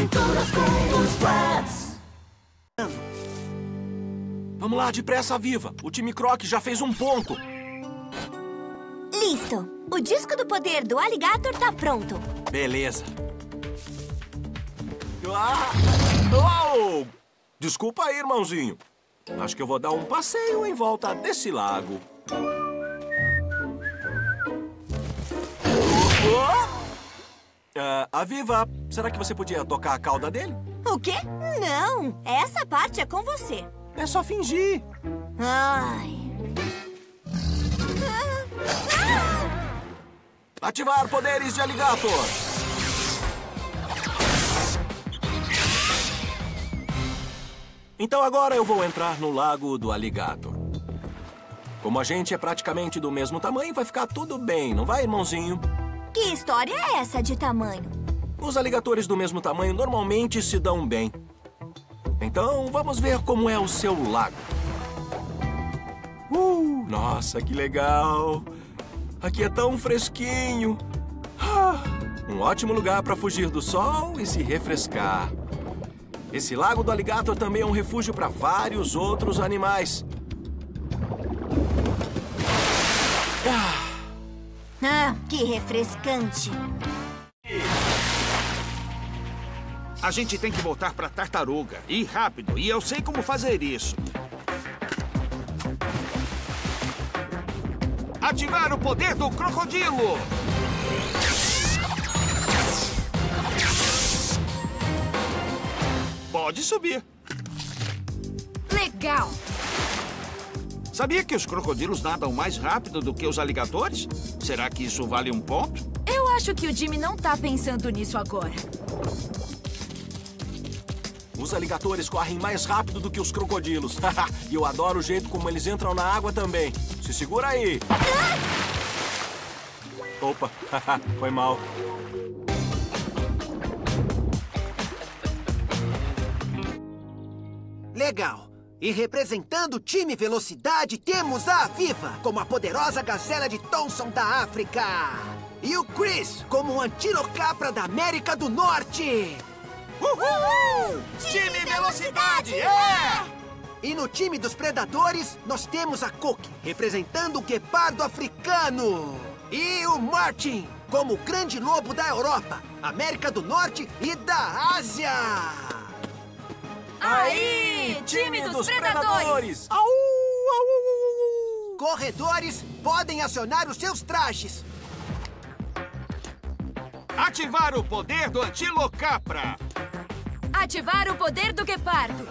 Aventuras com os Bratz. Vamos lá, depressa, Viva. O time Croc já fez um ponto. Listo. O disco do poder do Alligator tá pronto. Beleza. Ah! Uau! Desculpa aí, irmãozinho. Acho que eu vou dar um passeio em volta desse lago. Oh! Ah, Aviva, será que você podia tocar a cauda dele? O quê? Não. Essa parte é com você. É só fingir. Ai. Ativar poderes de Alligator. Então agora eu vou entrar no lago do Alligator. Como a gente é praticamente do mesmo tamanho, vai ficar tudo bem, não vai, irmãozinho? Que história é essa de tamanho? Os aligatores do mesmo tamanho normalmente se dão bem. Então, vamos ver como é o seu lago. Uh, nossa, que legal! Aqui é tão fresquinho. Ah, um ótimo lugar para fugir do sol e se refrescar. Esse lago do Alligator também é um refúgio para vários outros animais. Ah, Ah, que refrescante. A gente tem que voltar pra tartaruga. E rápido. E eu sei como fazer isso. Ativar o poder do crocodilo! Pode subir. Legal! Sabia que os crocodilos nadam mais rápido do que os aligatores? Será que isso vale um ponto? Eu acho que o Jimmy não tá pensando nisso agora. Os aligatores correm mais rápido do que os crocodilos. e eu adoro o jeito como eles entram na água também. Se segura aí. Opa, foi mal. Legal. E representando o time Velocidade, temos a Viva, como a poderosa gazela de Thomson da África. E o Chris, como o antilocapra da América do Norte. Uhul! Time Velocidade, é! E no time dos Predadores, nós temos a Cook, representando o guepardo africano. E o Martin, como o grande lobo da Europa, América do Norte e da Ásia. Aí, time dos predadores! Au, au, au, au. Corredores podem acionar os seus trajes. Ativar o poder do Antilocapra! Ativar o poder do guepardo!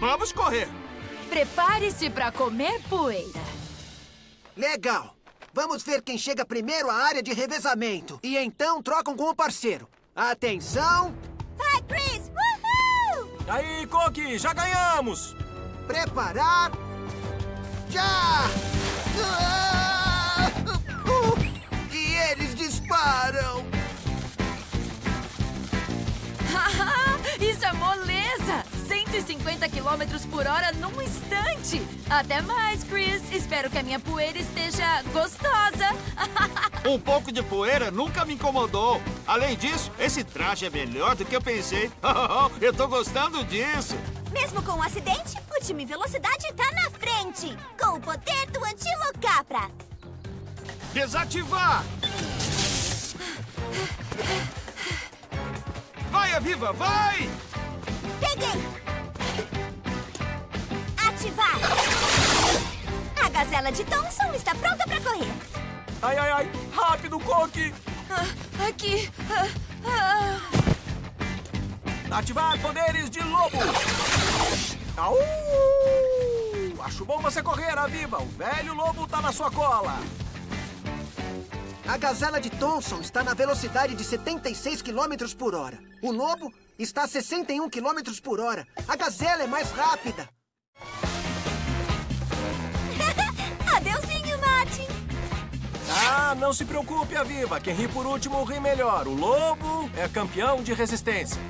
Vamos correr! Prepare-se para comer poeira. Legal. Vamos ver quem chega primeiro à área de revezamento. E então trocam com o parceiro. Atenção! Vai, Chris! Uhul! Aí, Coque, já ganhamos! Preparar! Já! Ah! Haha, Isso é moleza! 150 km por hora num instante! Até mais, Chris! Espero que a minha poeira esteja gostosa! Um pouco de poeira nunca me incomodou. Além disso, esse traje é melhor do que eu pensei. eu tô gostando disso. Mesmo com o acidente, o time Velocidade tá na frente, com o poder do Antilocapra. Desativar! Vai, Aviva, vai! Peguei! Ativar! A gazela de Thomson está pronta para correr. Ai, ai, ai! Rápido, Coque! Ah, Aqui. ah, ah. Ativar poderes de lobo! Au! Acho bom você correr, Aviva! O velho lobo tá na sua cola! A gazela de Thomson está na velocidade de 76 km por hora. O lobo está a 61 km por hora. A gazela é mais rápida. Adeusinho, Martin. Ah, não se preocupe, Aviva. Quem ri por último ri melhor. O lobo é campeão de resistência.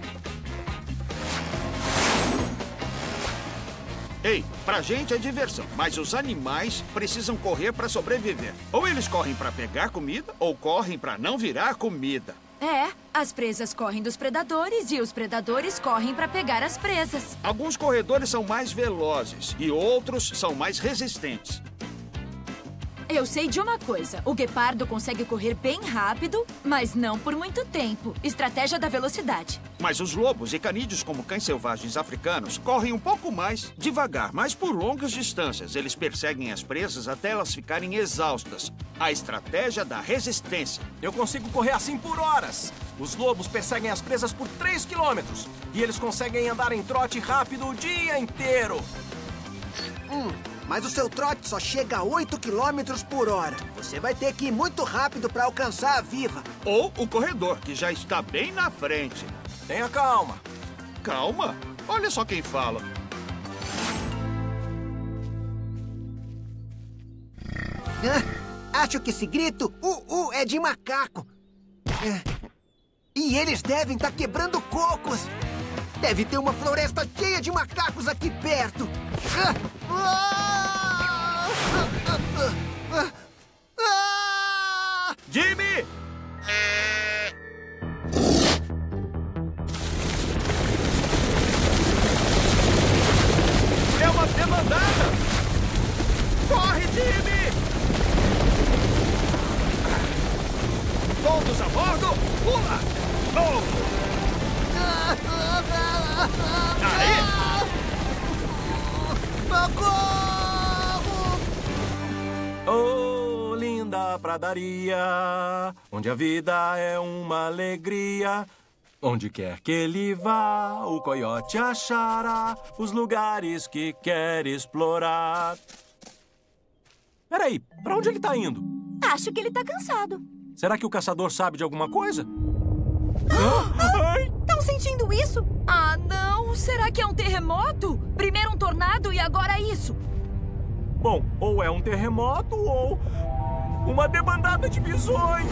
Ei, pra gente é diversão, mas os animais precisam correr pra sobreviver. Ou eles correm pra pegar comida, ou correm pra não virar comida. É, as presas correm dos predadores e os predadores correm para pegar as presas. Alguns corredores são mais velozes e outros são mais resistentes. Eu sei de uma coisa: o guepardo consegue correr bem rápido, mas não por muito tempo. Estratégia da velocidade. Mas os lobos e canídeos, como cães selvagens africanos, correm um pouco mais devagar, mas por longas distâncias. Eles perseguem as presas até elas ficarem exaustas. A estratégia da resistência. Eu consigo correr assim por horas. Os lobos perseguem as presas por 3 quilômetros. E eles conseguem andar em trote rápido o dia inteiro. Hum, mas o seu trote só chega a 8 km por hora. Você vai ter que ir muito rápido para alcançar a viva. Ou o corredor, que já está bem na frente. Tenha calma. Calma, olha só quem fala. Ah, acho que esse grito, uh, uh, é de macaco. É. E eles devem estar quebrando cocos. Deve ter uma floresta cheia de macacos aqui perto. Ah! Ah! Ah! Ah! Ah! Pradaria, onde a vida é uma alegria. Onde quer que ele vá, o coiote achará os lugares que quer explorar. Peraí, pra onde ele tá indo? Acho que ele tá cansado. Será que o caçador sabe de alguma coisa? Estão sentindo isso? Ah, não! Será que é um terremoto? Primeiro um tornado e agora isso. Bom, ou é um terremoto ou uma debandada de bisões.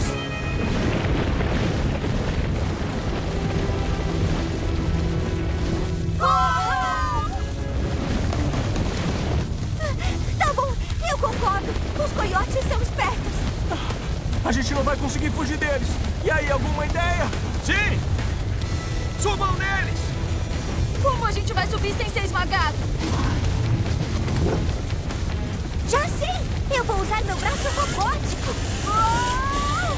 Tá bom, eu concordo. Os coiotes são espertos. A gente não vai conseguir fugir deles. E aí, alguma ideia? Sim! Subam neles! Como a gente vai subir sem ser esmagado? Já sei! Eu vou usar meu braço robótico. Oh!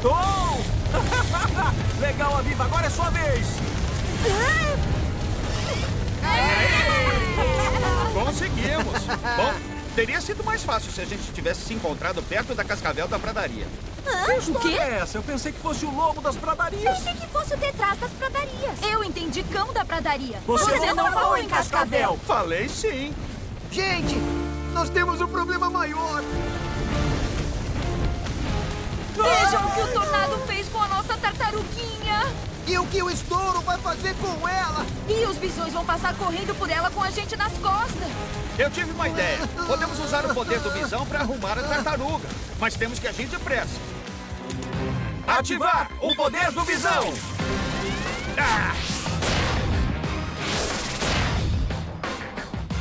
Tom! Legal, Aviva, agora é sua vez. Conseguimos! Bom, teria sido mais fácil se a gente tivesse se encontrado perto da cascavel da pradaria. Que história é essa? Eu pensei que fosse o lobo das pradarias. Pensei que fosse o detrás das pradarias. Eu entendi cão da pradaria. Você não falou em cascavel. Falei sim! Gente, nós temos um problema maior. Vejam o que o tornado fez com a nossa tartaruguinha. E o que o estouro vai fazer com ela? E os bisões vão passar correndo por ela com a gente nas costas. Eu tive uma ideia. Podemos usar o poder do bisão para arrumar a tartaruga. Mas temos que agir depressa. Ativar o poder do visão. Ah!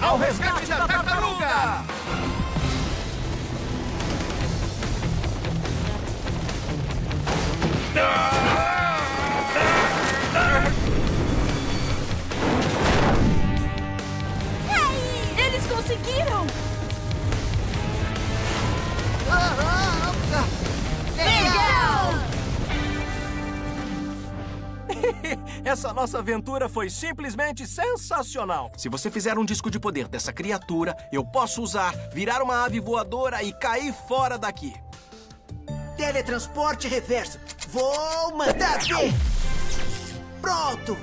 Ao resgate da tartaruga. Eles conseguiram! Essa nossa aventura foi simplesmente sensacional. Se você fizer um disco de poder dessa criatura, eu posso usar, virar uma ave voadora e cair fora daqui. Teletransporte reverso. Vou mandar ver. Pronto.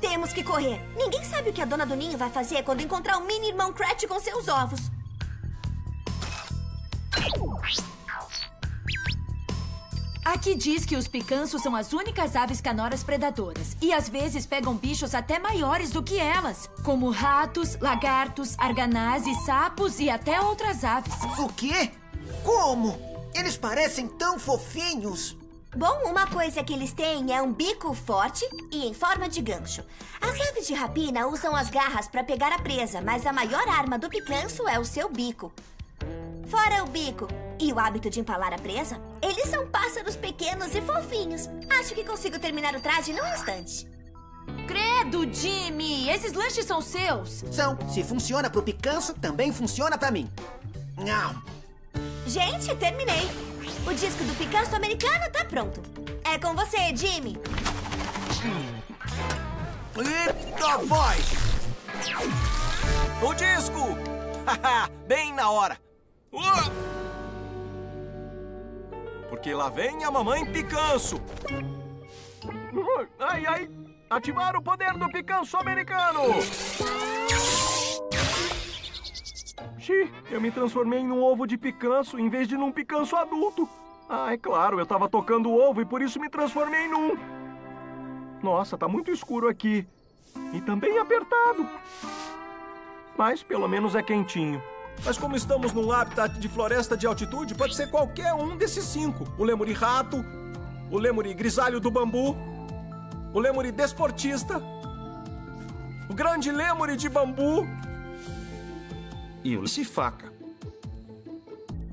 Temos que correr. Ninguém sabe o que a dona do ninho vai fazer quando encontrar o mini irmão Cratch com seus ovos. Aqui diz que os picanços são as únicas aves canoras predadoras e às vezes pegam bichos até maiores do que elas, como ratos, lagartos, arganazes, sapos e até outras aves. O quê? Como? Eles parecem tão fofinhos. Bom, uma coisa que eles têm é um bico forte e em forma de gancho. As aves de rapina usam as garras para pegar a presa, mas a maior arma do picanço é o seu bico. Fora o bico e o hábito de empalar a presa, eles são pássaros pequenos e fofinhos. Acho que consigo terminar o traje num instante. Credo, Jimmy! Esses lanches são seus? São. Se funciona pro picanço, também funciona pra mim. Não. Gente, terminei. O disco do picanço americano tá pronto. É com você, Jimmy. Eita, voz! O disco! Haha, Bem na hora. Porque lá vem a mamãe picanço. Ai, ai! Ativar o poder do picanço americano! Xi, eu me transformei num ovo de picanço em vez de num picanço adulto. Ah, é claro, eu tava tocando ovo e por isso me transformei num. Nossa, tá muito escuro aqui. E também apertado. Mas pelo menos é quentinho. Mas como estamos num habitat de floresta de altitude, pode ser qualquer um desses cinco. O lemuri rato, o lemuri grisalho do bambu, o lemuri desportista, o grande lemuri de bambu. E o faca.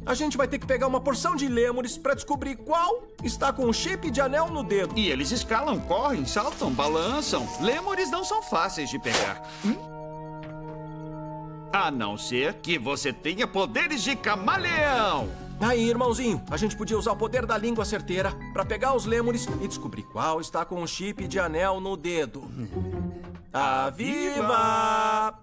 A gente vai ter que pegar uma porção de lêmures para descobrir qual está com o chip de anel no dedo. E eles escalam, correm, saltam, balançam. Lêmures não são fáceis de pegar. Hum? A não ser que você tenha poderes de camaleão. Aí, irmãozinho, a gente podia usar o poder da língua certeira para pegar os lêmures e descobrir qual está com o chip de anel no dedo. Aviva!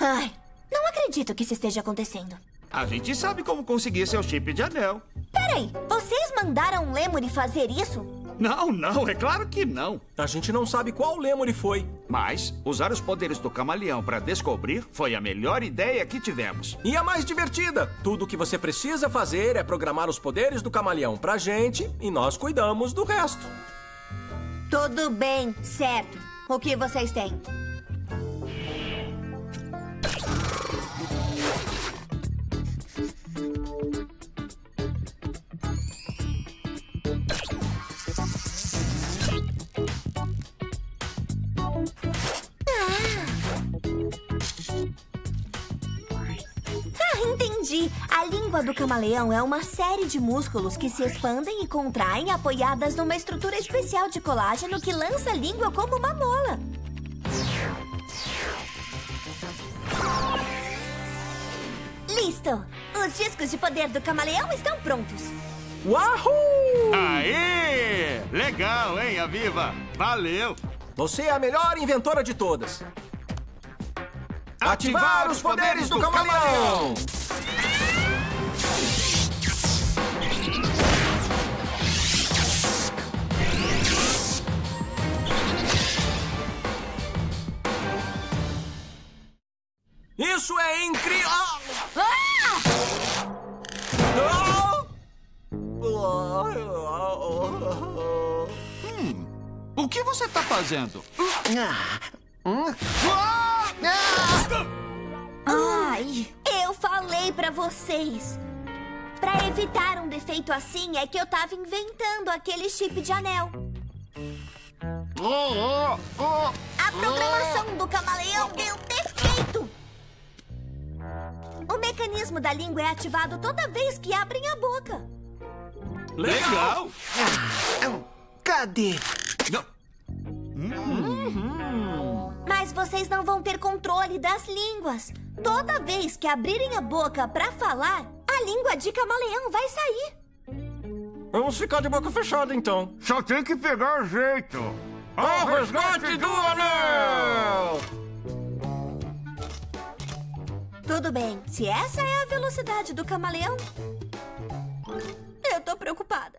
Ai, não acredito que isso esteja acontecendo. A gente sabe como conseguir seu chip de anel. Peraí, vocês mandaram um lemuri fazer isso? Não, não, é claro que não. A gente não sabe qual lemuri foi. Mas usar os poderes do camaleão para descobrir foi a melhor ideia que tivemos. E a mais divertida. Tudo o que você precisa fazer é programar os poderes do camaleão pra gente e nós cuidamos do resto. Tudo bem, certo. O que vocês têm? Do camaleão é uma série de músculos que se expandem e contraem apoiadas numa estrutura especial de colágeno que lança a língua como uma mola. Listo! Os discos de poder do camaleão estão prontos. Wahoo! Aê! Legal, hein, Aviva? Valeu! Você é a melhor inventora de todas. Ativar os poderes do camaleão! Isso você tá fazendo? Ai, eu falei pra vocês. Pra evitar um defeito assim é que eu tava inventando aquele chip de anel. A programação do camaleão deu defeito. O mecanismo da língua é ativado toda vez que abrem a boca. Legal! Cadê? Mas vocês não vão ter controle das línguas. Toda vez que abrirem a boca pra falar, a língua de camaleão vai sair. Vamos ficar de boca fechada então. Só tem que pegar jeito. Ao resgate do anel! Tudo bem, se essa é a velocidade do camaleão, eu tô preocupada.